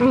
う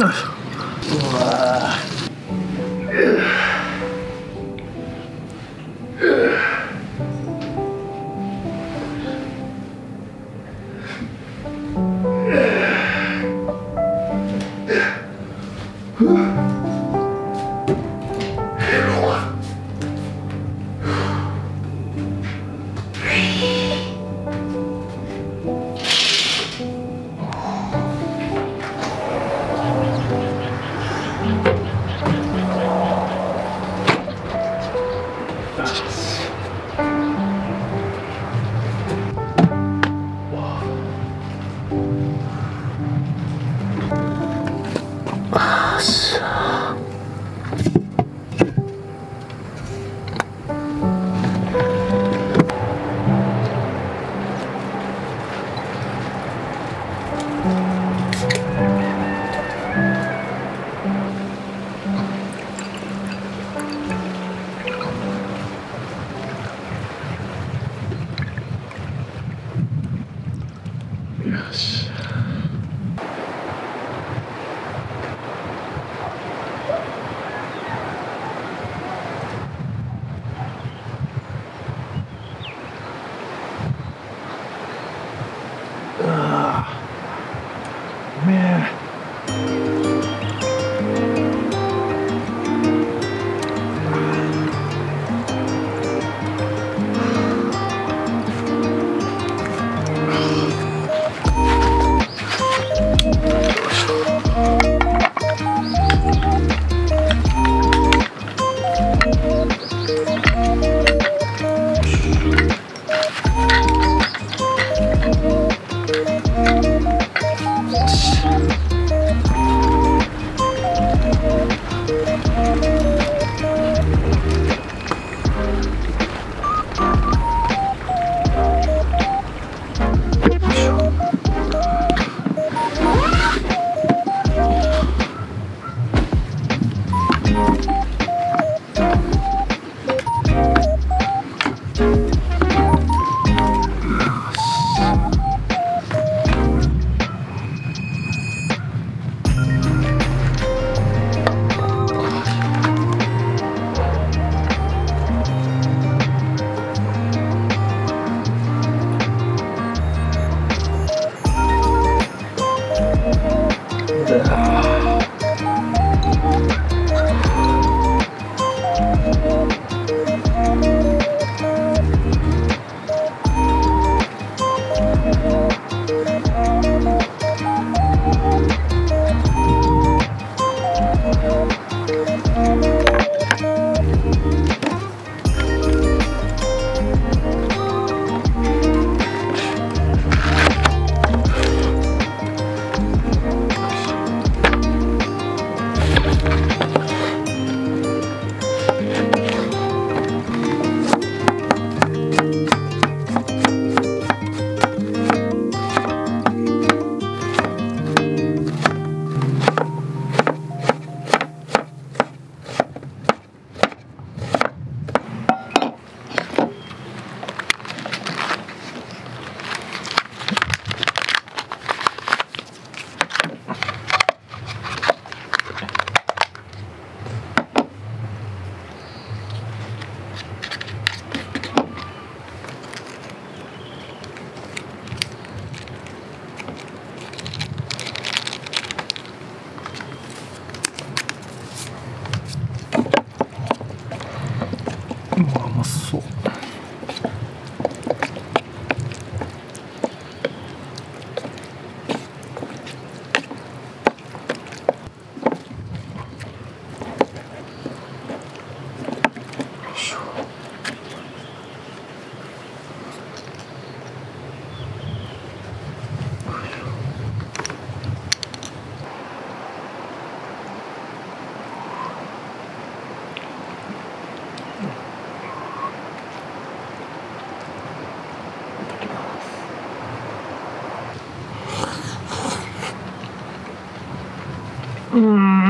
Mm.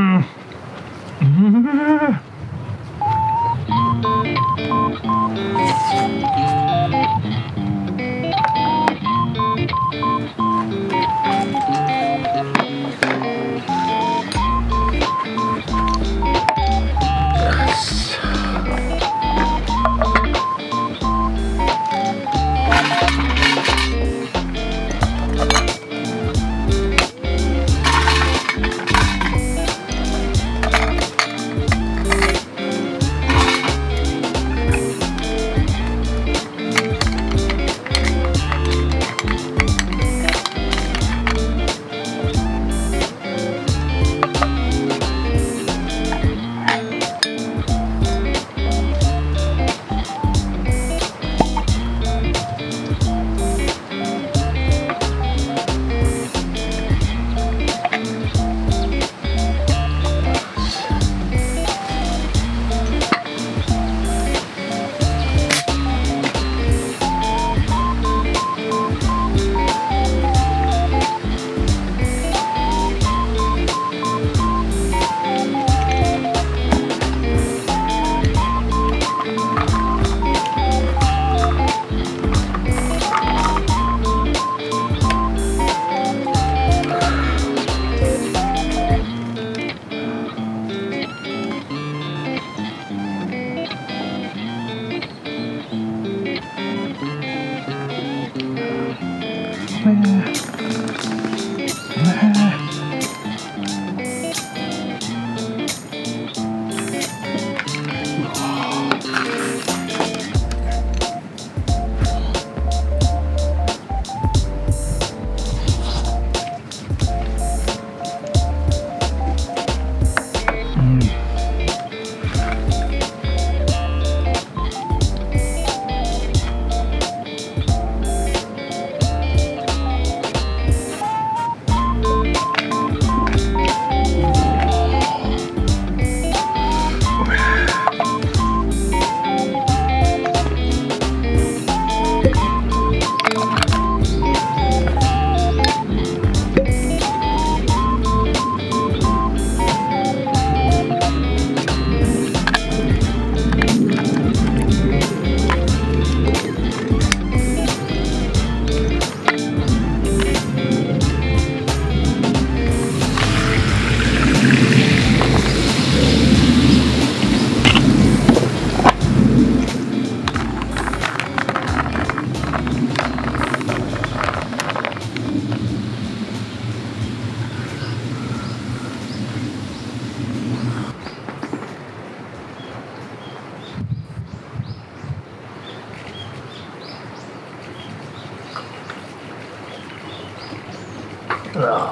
Christmas.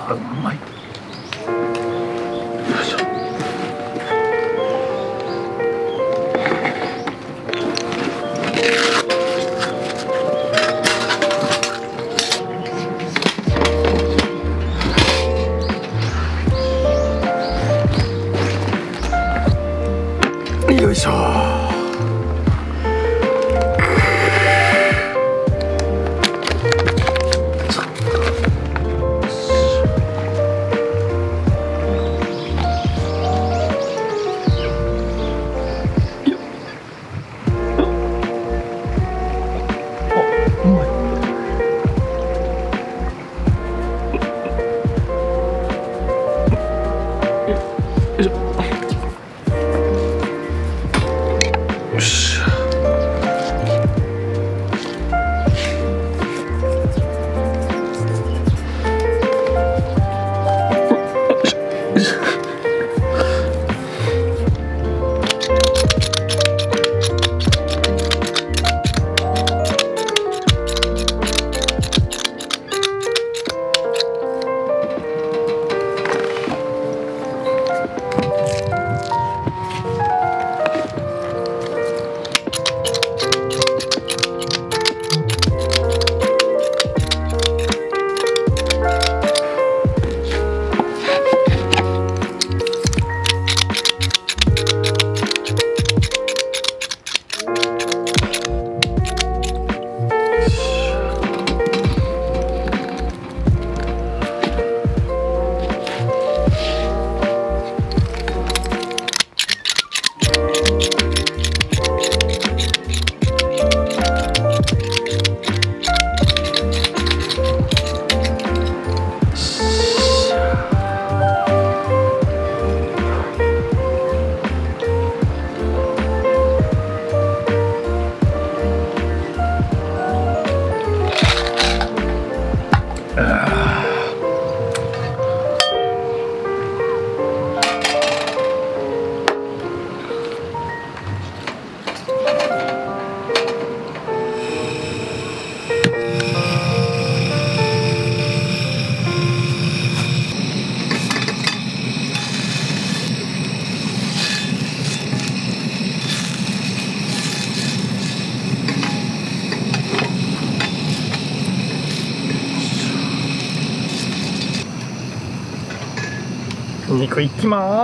of might. Ah. きます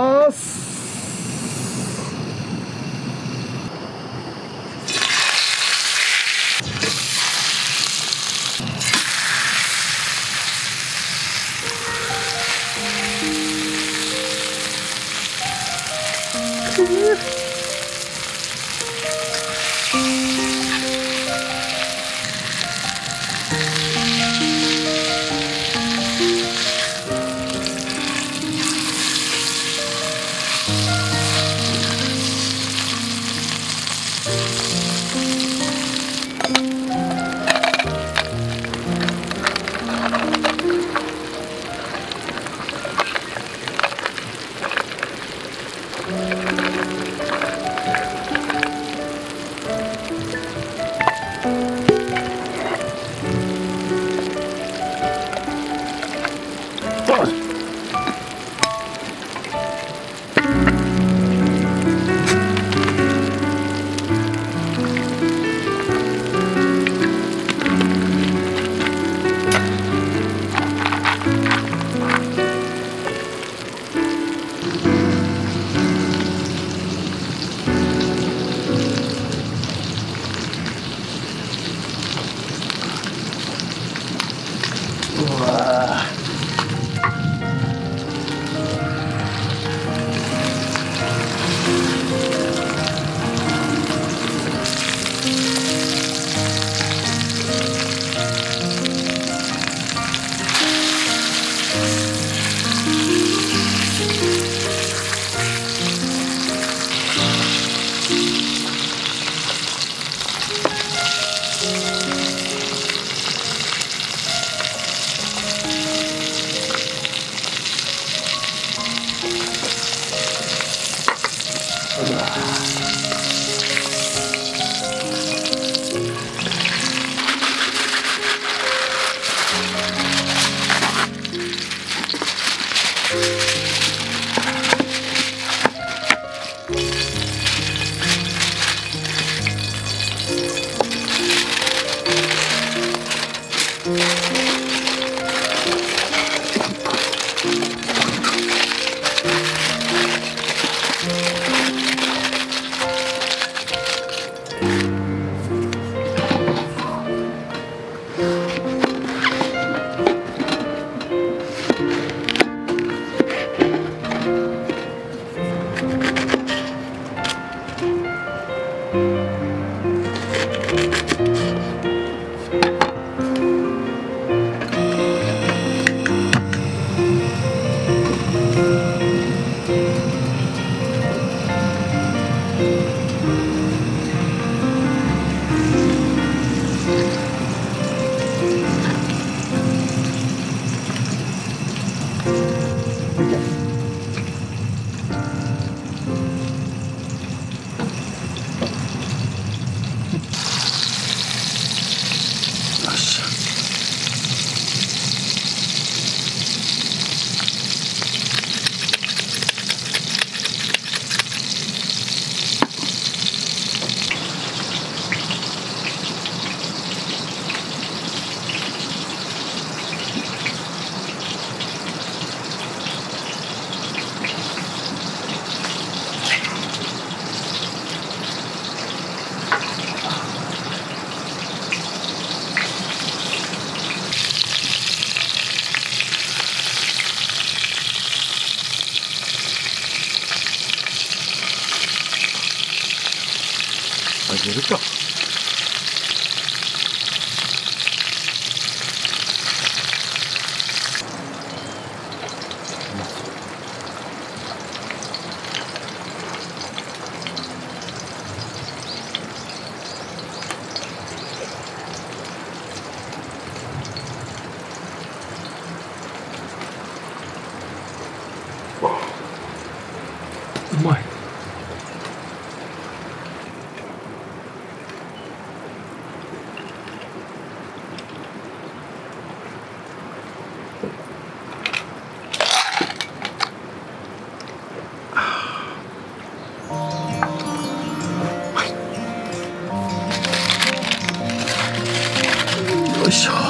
So.